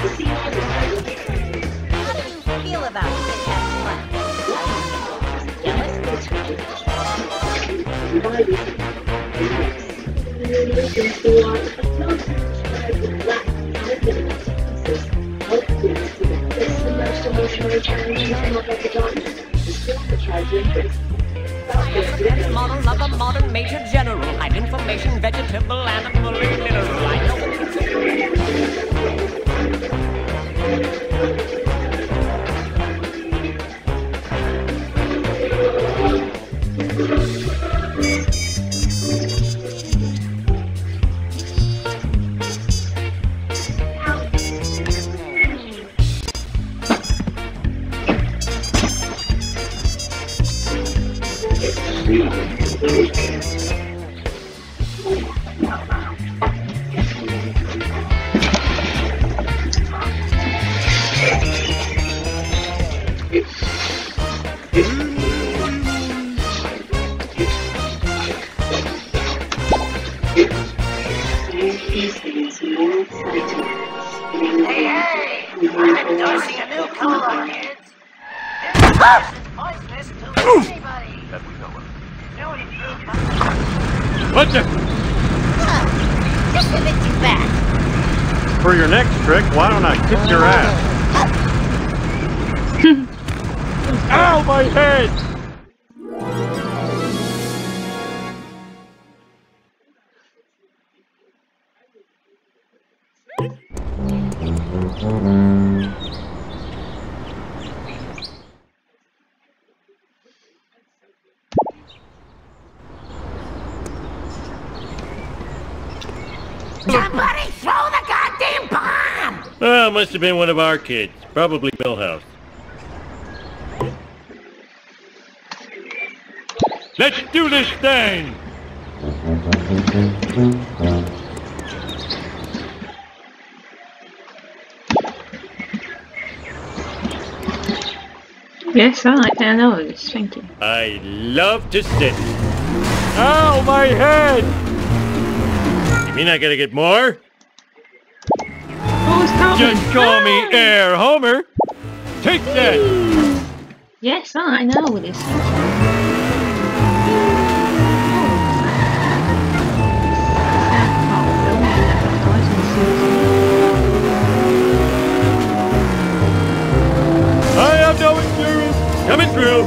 feel about This to major general. I'm information, vegetable, animal, mineral. I know. What Hey, hey! I'm endorsing a new cola, kids. This is to anybody. No, it is. What's it? Just a bit too fast. For your next trick, why don't I kick your ass? Ow, my head! Somebody throw the goddamn bomb! Oh, must have been one of our kids. Probably Milhouse. Let's do this thing! Yes, I like that nose. Thank you. I love to sit. Ow, my head! You mean I gotta get more? It's coming. Just call me Air Homer. Take that! Yes, I know this. I have no insurance. Coming through.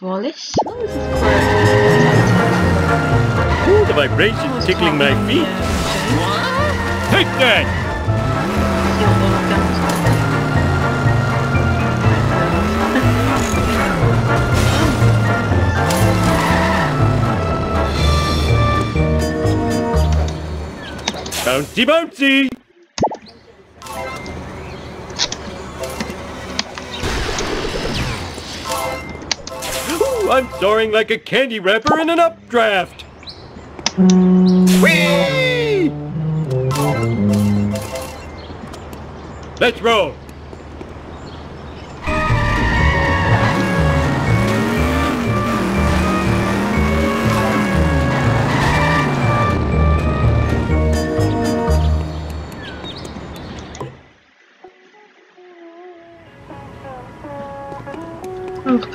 Is Wallace. Ooh, the vibration tickling my feet. Take that! Bouncy bouncy! I'm soaring like a candy wrapper in an updraft! Whee! Let's roll!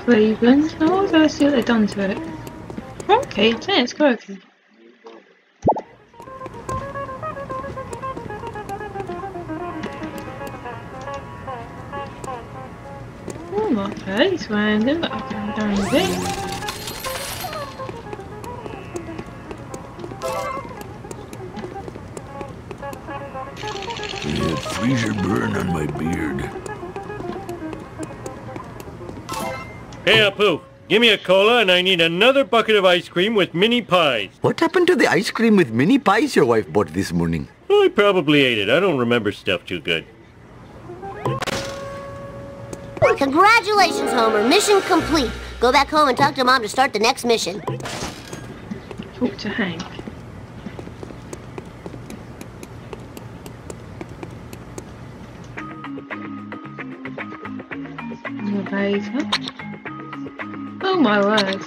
Of Cleveland. Oh, let's see what they've done to it. Okay, yeah, it's quirky. Oh, okay, it's random, but I can down a bit. Yeah, freezer burn on my beard. Hey, Apu, give me a cola and I need another bucket of ice cream with mini pies. What happened to the ice cream with mini pies your wife bought this morning? I probably ate it. I don't remember stuff too good. Congratulations, Homer. Mission complete. Go back home and talk to Mom to start the next mission. Talk to Hank. Elevator. Oh my word.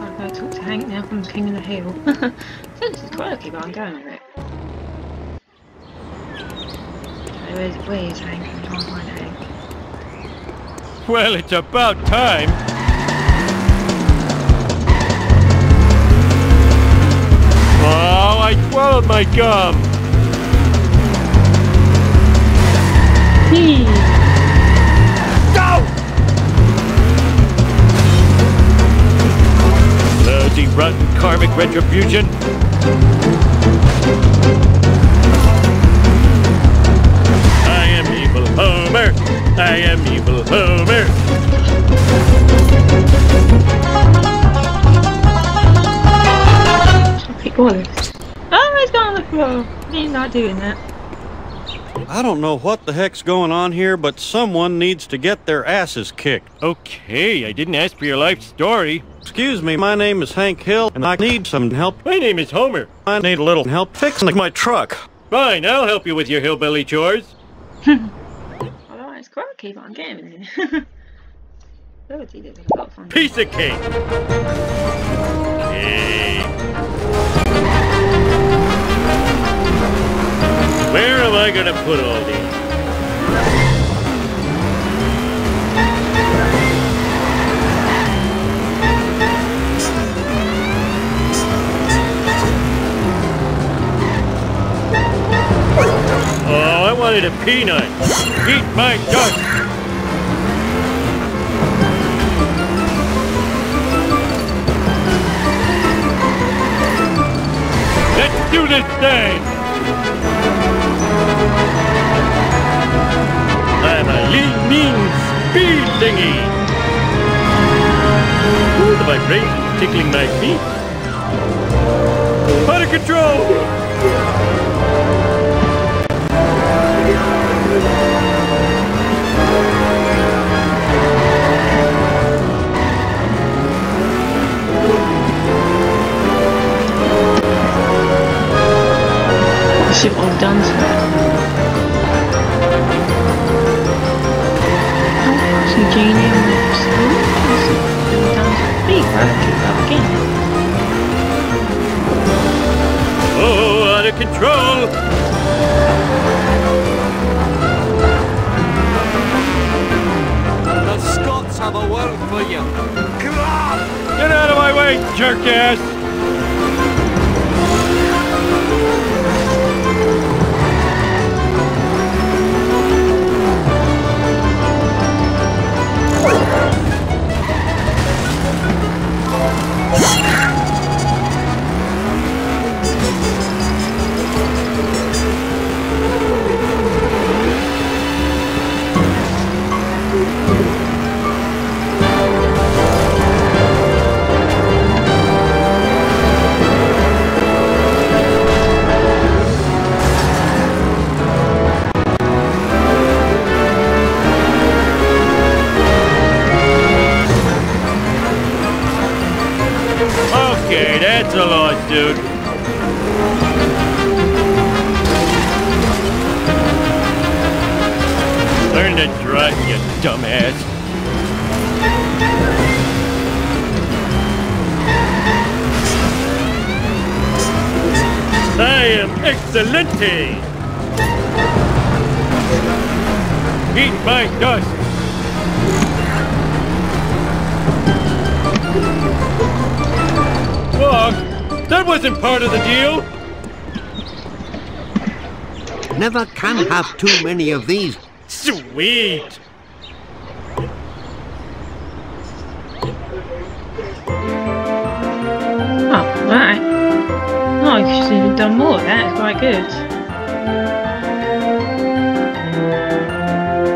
I'll go talk to Hank now from King of the Hill. so this is quirky, but I'm going with it. exactly where, where Hank. I can't find Hank. Well, it's about time. Oh, I swallowed my gum. Yee. Lousy, rotten karmic retribution. I am evil Homer. I am evil Homer. Oh, he's gone on the floor. He's not doing that. I don't know what the heck's going on here, but someone needs to get their asses kicked. Okay, I didn't ask for your life story. Excuse me, my name is Hank Hill, and I need some help. My name is Homer. I need a little help fixing my truck. Fine, I'll help you with your hillbilly chores. Although it's quite keep on getting it. Ability looks like a lot of fun. Piece of cake. Okay. Put all? Oh, I wanted a peanut. Eat my dust. Let's do this thing! I'm a lean, mean speed thingy! Ooh, the vibrations tickling my feet. Out of control! What I've done again. Oh, out of control! The Scots have a word for you. Get out of my way, jerk ass! Dude. Learn to drive, you dumbass. I am excelente! Eat my dust! That wasn't part of the deal! Never can have too many of these. Sweet! Oh, right. Oh, you should have done more. That's quite good.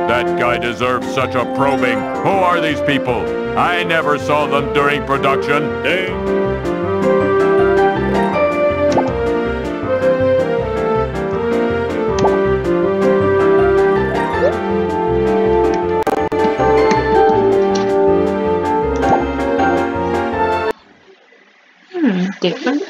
That guy deserves such a probing. Who are these people? I never saw them during production. Hey. Different.